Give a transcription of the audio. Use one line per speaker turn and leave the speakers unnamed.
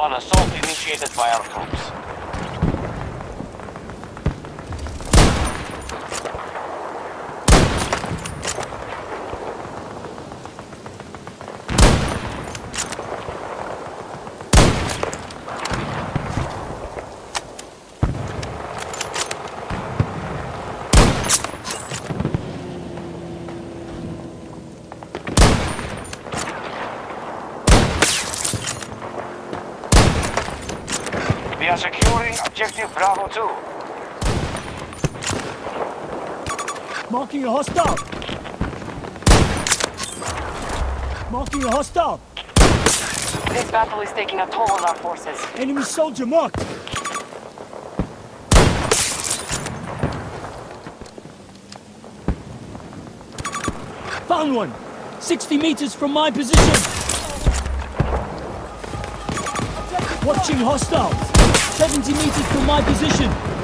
1 assault initiated by our troops. Are securing objective Bravo 2.
Marking a hostile. Marking a hostile.
This battle is taking a toll on our forces.
Enemy soldier marked. Found one. 60 meters from my position. Watching hostiles. 70 meters from my position.